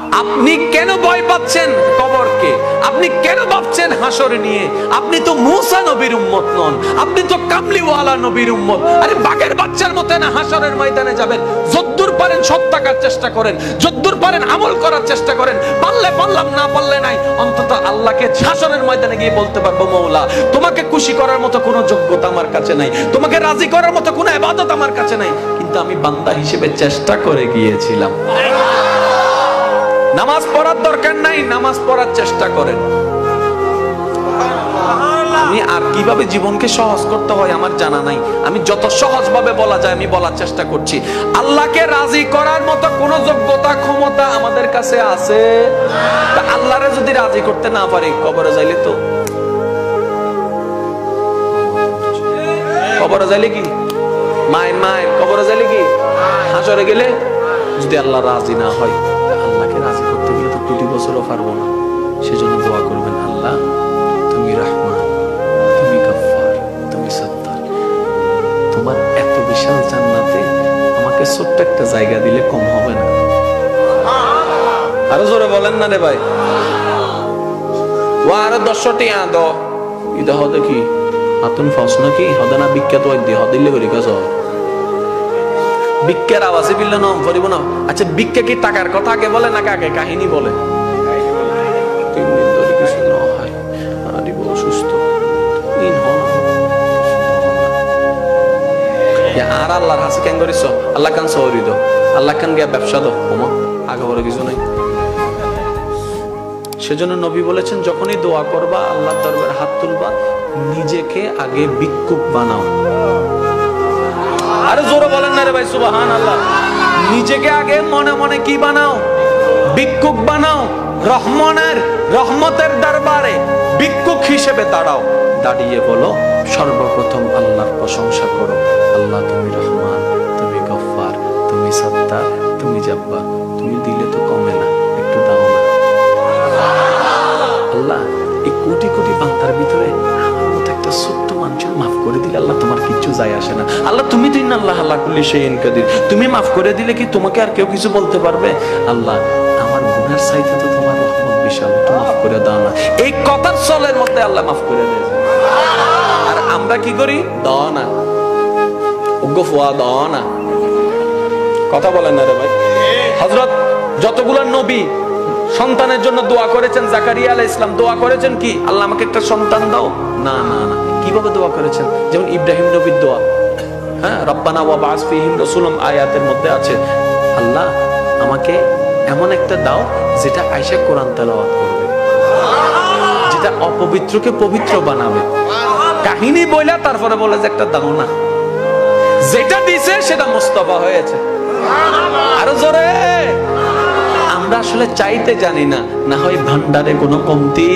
আপনি কেন ভয় পাচ্ছেন কবরকে? আপনি কেন ভাবছেন হাসর নিয়ে? আপনি তো মুসা নবীর উম্মত নন। আপনি তো কামলিওয়ালা নবীর উম্মত। আরে বাঘের বাচ্চার মতো না হাসরের ময়দানে যাবেন? যদ্দূর পারেন সৎ চেষ্টা করেন। যদ্দূর পারেন আমল করার চেষ্টা করেন। পারলে পারলাম, না পারলে নাই। অন্তত আল্লাহকে হাসরের ময়দানে গিয়ে বলতে পারব, মৌলা, তোমাকে খুশি করার মতো কোনো যোগ্যতা আমার কাছে নাই। তোমাকে রাজি করার মতো কোনো ইবাদত আমার কাছে নাই। কিন্তু আমি বান্দা হিসেবে চেষ্টা করে গিয়েছিলাম। নামাজ পড়ার দরকার নাই নামাজ পড়ার চেষ্টা করেন। আমি আর কীভাবে জীবনকে সহজ করতে হয় আমার জানা নাই। আমি যত সহজ ভাবে বলা যায় আমি বলার চেষ্টা করছি। আল্লাহকে রাজি করার মতো কোন যোগ্যতা ক্ষমতা আমাদের কাছে আছে? তা আল্লাহরে যদি রাজি করতে না পারি কবরে যাইলে তো? কবরে যাইলে কি? মায়ের মায়ের কবরে যাইলে কি? হাসরে গেলে যদি আল্লাহ রাজি না হয়। কোটি বছরও পারব না। সেজন্য দোয়া করবেন, আল্লাহ, তুমি রহমান, তুমি গফফার, তুমি সত্তার। তোমার এত বিশাল জান্নাতে আমাকে ছোট্ট একটা জায়গা দিলে কম হবে না। আরও জোরে বলেন না রে ভাই। ও আরও দশটি আদ। ইদা হদে কি? হাতুন ফস নাকি? হদে না বিখ্যাত ওই হদিল্লে করি কাজ বিজ্ঞার আওয়াজে বিল্লে নাম করিব না আচ্ছা বিজ্ঞা কি টাকার কথা আগে বলে না কাকে কাহিনী বলে? আর আল্লাহর হাসি কেন করিস আল্লাহ সহরি দো। আল্লাহ গিয়া ব্যবসা দো আগে কিছু নাই। সেজন্য নবী বলেছেন, যখনই দোয়া করবা আল্লাহ দরবারে হাত তুলবা, নিজেকে আগে ভিক্ষুক বানাও। আরে রে ভাই সুবাহান আল্লাহ নিজেকে আগে মনে মনে কি বানাও? ভিক্ষুক বানাও, রহমানের, রহমতের দরবারে ভিক্ষুক হিসেবে দাঁড়াও। দাঁড়িয়ে বলো, সর্বপ্রথম আল্লাহর প্রশংসা করো। আল্লাহ, তুমি রহমান, তুমি গফফার, তুমি সত্তার, তুমি জব্বার। তুমি দিলে তো কমে না, একটু দাও না। আল্লাহ, এই কোটি কোটি বান্দার ভিতরে আমার মতো একটা ছোট্ট মানুষের মাফ করে দিলে আল্লাহ তোমার কিচ্ছু যায় আসে না। আল্লাহ আল্লাহ তুমি মাফ করে দিলে কি তোমাকে আর কেউ কিছু বলতে পারবে? আল্লাহ, আমার গুনার সাইতে তো তোমার রহমত বিশাল মাফ করে দাও না। এই কথার চলের মধ্যে আল্লাহ মাফ করে দেয় আর আমরা কি করি? দাও না। উগ্র ফোয়া, দাও না। কথা বলেন না রে ভাই। যতগুলো নবী সন্তানের জন্য দোয়া করেছেন, জাকারিয়া ইসলাম দোয়া করেছেন কি? আল্লাহ আমাকে একটা সন্তান দাও। না না না। কীভাবে দোয়া করেছেন? যেমন ইব্রাহিম নবীর দোয়া। হ্যাঁ আয়াতের মধ্যে আছে, আল্লাহ আমাকে এমন একটা দাও যেটা আয়েশা কোরআন তেলাওয়াত করবে, যেটা অপবিত্রকে পবিত্র বানাবে। কাহিনী বইলা তারপরে বলে যে একটা দাও না। যেটা দিছে সেটা মোস্তফা হয়েছে। আরও জোরে। আমরা আসলে চাইতে জানি না না হয় ভান্ডারে কোনো কমতি।